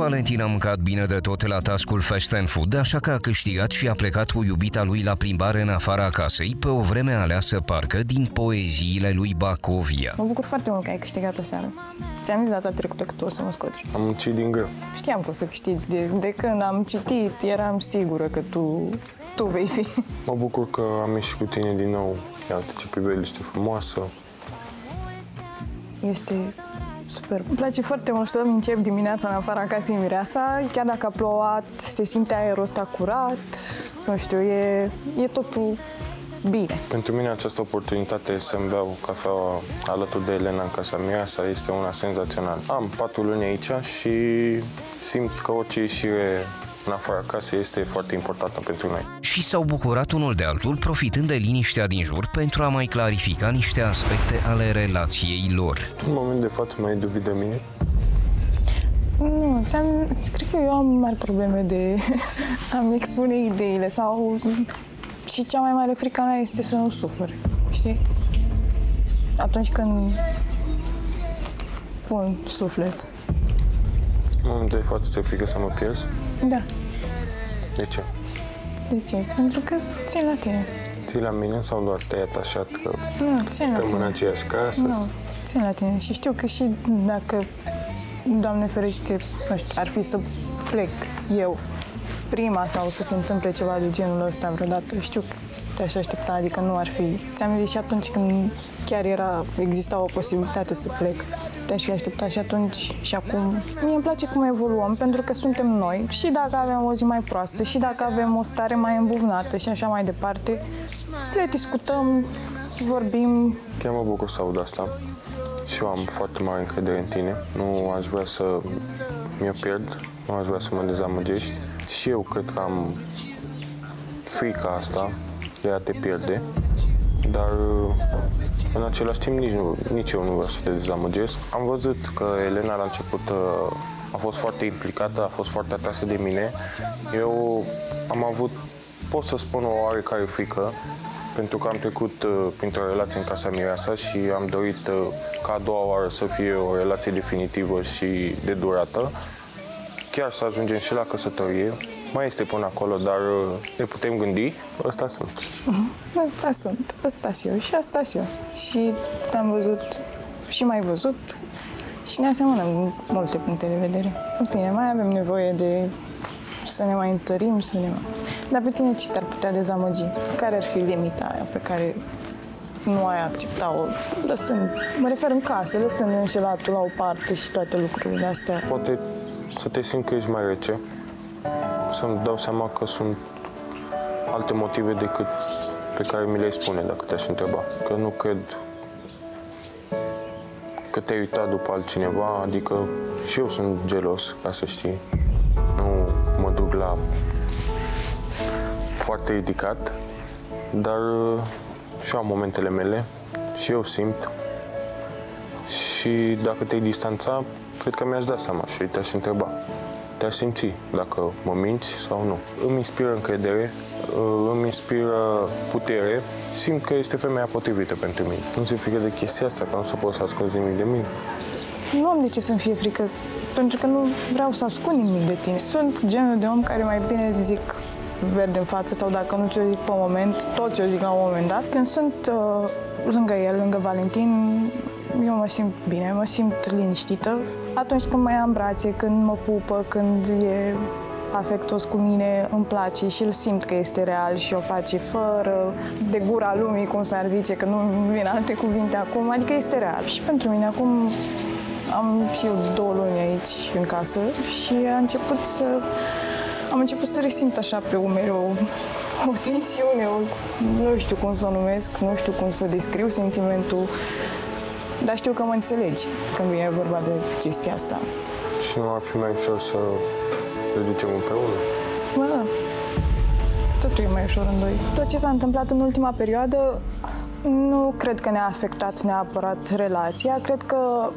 Valentin a mâncat bine de tot la tascul Fast and Food, așa că a câștigat și a plecat cu iubita lui la plimbare în afara casei, pe o vreme aleasă parcă din poeziile lui Bacovia. Mă bucur foarte mult că ai câștigat aseară. Ți-am zis data trecută că tu o să mă scoți. Am muncit din greu. Știam că o să câștigi. De, de când am citit, eram sigură că tu, tu vei fi. Mă bucur că am ieșit cu tine din nou. Iată ce priveliște frumoasă. Este super. Îmi place foarte mult să încep dimineața în afara casei Mireasa. Chiar dacă a plouat, se simte aerul ăsta curat. Nu știu, e, e totul bine. Pentru mine această oportunitate să-mi beau cafeaua alături de Elena în casa mea, asta este una senzațională. Am patru luni aici și simt că orice ieșire în afara casei este foarte importantă pentru noi. Și s-au bucurat unul de altul, profitând de liniștea din jur pentru a mai clarifica niște aspecte ale relației lor. În moment de față mai ai dubii de mine? Nu, ți-am, cred că eu am mari probleme de a-mi expune ideile sau... Și cea mai mare frică mea este să nu sufăr, știi? Atunci când pun suflet. În momentul de față ți-e frică să mă pierzi? Da. De ce? De ce? Pentru că țin la tine. Ții la mine sau doar te-ai atașat că Nu, țin la stăm în tine. aceeași casă? Nu, țin la tine. Și știu că și dacă, Doamne ferește, nu știu, ar fi să plec eu prima sau să se întâmple ceva de genul ăsta vreodată, știu că te-aș aștepta, adică nu ar fi... Ți-am zis și atunci când chiar era, exista o posibilitate să plec, te-aș fi așteptat și atunci și acum. Mie îmi place cum evoluăm, pentru că suntem noi și dacă avem o zi mai proastă și dacă avem o stare mai îmbuvnată și așa mai departe, le discutăm, vorbim, Chiar mă bucur să aud asta. Și eu am foarte mare încredere în tine. Nu aș vrea să mi-o pierd, nu aș vrea să mă dezamăgești. Și eu cred că am frica asta de a te pierde, dar în același timp nici, nu, nici eu nu vreau să te dezamăgesc. Am văzut că Elena la început uh, a fost foarte implicată, a fost foarte atrasă de mine. Eu am avut, pot să spun, o oarecare frică, pentru că am trecut uh, printr-o relație în casa Mireasa și am dorit uh, ca a doua oară să fie o relație definitivă și de durată. Chiar să ajungem și la căsătorie. Mai este până acolo, dar uh, ne putem gândi. Ăsta sunt. Asta sunt, asta și eu și asta și eu. Și te-am văzut și mai văzut și ne asemănăm în multe puncte de vedere. În fine, mai avem nevoie de să ne mai întărim, să ne mai... Dar pe tine ce te-ar putea dezamăgi? Care ar fi limita aia pe care nu ai accepta-o, lăsând, mă refer în casă, lăsând înșelatul la o parte și toate lucrurile astea. Poate să te simți că ești mai rece, să-mi dau seama că sunt alte motive decât pe care mi le spune dacă te-aș întreba. Că nu cred că te-ai uitat după altcineva, adică și eu sunt gelos, ca să știi. Nu mă duc la foarte ridicat, dar uh, și eu am momentele mele și eu simt și dacă te-ai distanța, cred că mi-aș da seama și te-aș întreba. Te-aș simți dacă mă minți sau nu. Îmi inspiră încredere, uh, îmi inspiră putere. Simt că este femeia potrivită pentru mine. Nu ți frică de chestia asta, că nu să poți să ascunzi nimic de mine. Nu am de ce să-mi fie frică, pentru că nu vreau să ascund nimic de tine. Sunt genul de om care mai bine zic verde în față sau dacă nu ți-o zic pe moment, tot ți-o zic la un moment dat. Când sunt uh, lângă el, lângă Valentin, eu mă simt bine, mă simt liniștită. Atunci când mă ia în brațe, când mă pupă, când e afectos cu mine, îmi place și îl simt că este real și o face fără de gura lumii, cum s-ar zice, că nu vin alte cuvinte acum, adică este real. Și pentru mine acum am și eu două luni aici în casă și a început să am început să resimt așa pe umeri o, o tensiune, o, nu știu cum să o numesc, nu știu cum să descriu sentimentul, dar știu că mă înțelegi când vine vorba de chestia asta. Și nu ar fi mai ușor să le ducem împreună. Bă, totul e mai ușor în doi. Tot ce s-a întâmplat în ultima perioadă nu cred că ne-a afectat neapărat relația, cred că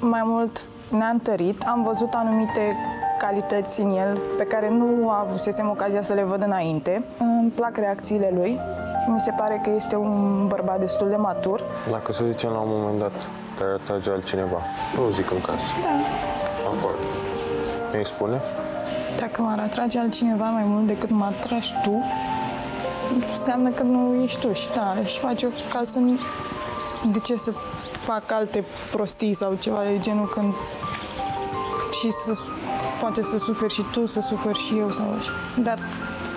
mai mult ne-a întărit. Am văzut anumite calități în el pe care nu avusesem ocazia să le văd înainte. Îmi plac reacțiile lui. Mi se pare că este un bărbat destul de matur. Dacă să zicem la un moment dat te-ar atrage altcineva, nu zic în casă, Da. afară. mi-ai spune? Dacă m-ar atrage altcineva mai mult decât mă atragi tu, înseamnă că nu ești tu și da, și face ca să nu... De ce să fac alte prostii sau ceva de genul când și să poate să suferi și tu, să suferi și eu sau așa. Dar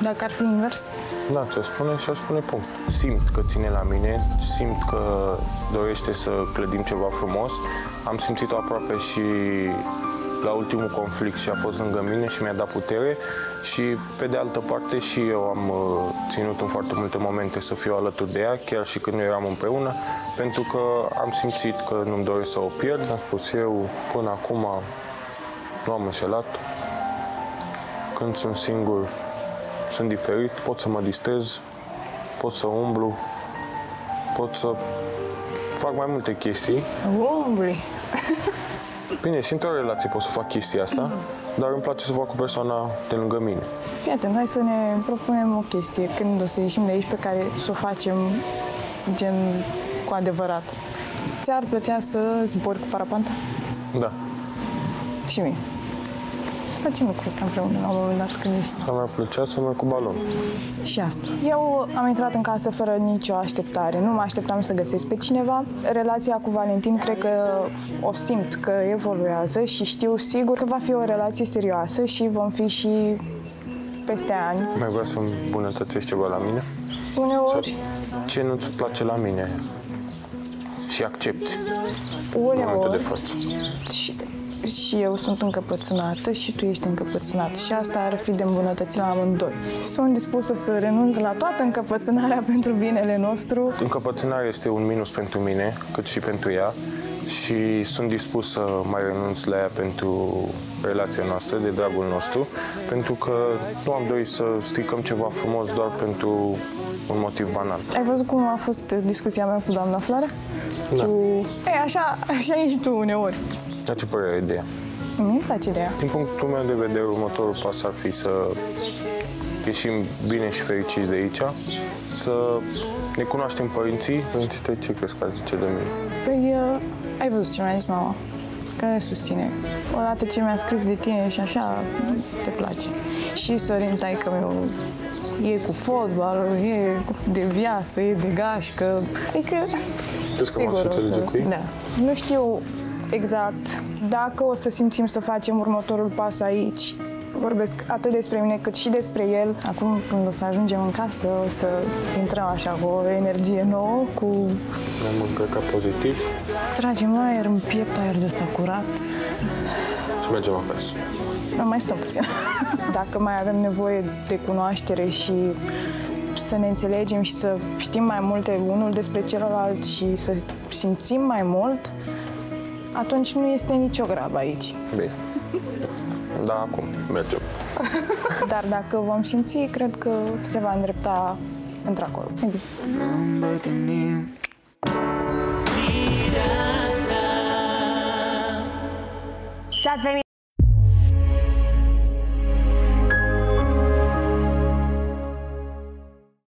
dacă ar fi invers, Da, ți-o spune și aș spune punct. Simt că ține la mine, simt că dorește să clădim ceva frumos. Am simțit-o aproape și la ultimul conflict și a fost lângă mine și mi-a dat putere și pe de altă parte și eu am uh, ținut în foarte multe momente să fiu alături de ea, chiar și când nu eram împreună, pentru că am simțit că nu-mi doresc să o pierd. Am spus eu, până acum nu am înșelat. Când sunt singur, sunt diferit, pot să mă distrez, pot să umblu, pot să fac mai multe chestii. să umbli. Bine, și într-o relație pot să fac chestia asta, dar îmi place să fac cu persoana de lângă mine. Fii atent, hai să ne propunem o chestie când o să ieșim de aici pe care să o facem gen cu adevărat. Ți-ar plăcea să zbori cu parapanta? Da, Și mie. Să facem lucrul ăsta împreună la un moment dat când ieșim. dar mi-ar plăcea să merg cu balon. Și asta. Eu am intrat în casă fără nicio așteptare. Nu mă așteptam să găsesc pe cineva. Relația cu Valentin cred că o simt că evoluează și știu sigur că va fi o relație serioasă și vom fi și peste ani. Mai vrea să îmbunătățești ceva la mine? Sau Uneori, ce nu-ți place la mine și accepti în momentul de uneori față? și, și eu sunt încăpățânată și tu ești încăpățânat și asta ar fi de îmbunătățit la amândoi. Sunt dispusă să renunț la toată încăpățânarea pentru binele nostru. Încăpățânarea este un minus pentru mine, cât și pentru ea și sunt dispus să mai renunț la ea pentru relația noastră, de dragul nostru, pentru că nu am dorit să stricăm ceva frumos doar pentru un motiv banal. Ai văzut cum a fost discuția mea cu doamna Floarea? Da. Cu... Ei, așa, așa ești tu uneori. Dar ce părere ai de ea? Mi-mi place ideea. Din punctul meu de vedere, următorul pas ar fi să ieșim bine și fericiți de aici, să ne cunoaștem părinții. Părinții tăi ce crezi că ar zice de mine? Păi, uh, ai văzut ce mi-a zis mama? Că ne susține. Odată ce mi-a scris de tine și așa, te place. Și Sorin, taică meu, e cu fotbal, e de viață, e de gașcă. Adică, Crezi că m-aș sigur o să... înțelege cu ei? Da. Nu știu exact dacă o să simțim să facem următorul pas aici. Vorbesc atât despre mine cât și despre el. Acum când o să ajungem în casă, o să intrăm așa cu o energie nouă, cu Ne-am încărcat pozitiv Tragem aer în piept, aer de ăsta curat. și mergem acasă. Mai stăm puțin. Dacă mai avem nevoie de cunoaștere și să ne înțelegem și să știm mai multe unul despre celălalt și să simțim mai mult, atunci nu este nicio grabă aici. Bine. Da, acum mergem. Dar dacă vom simți, cred că se va îndrepta într-acolo. E bine. S-a terminat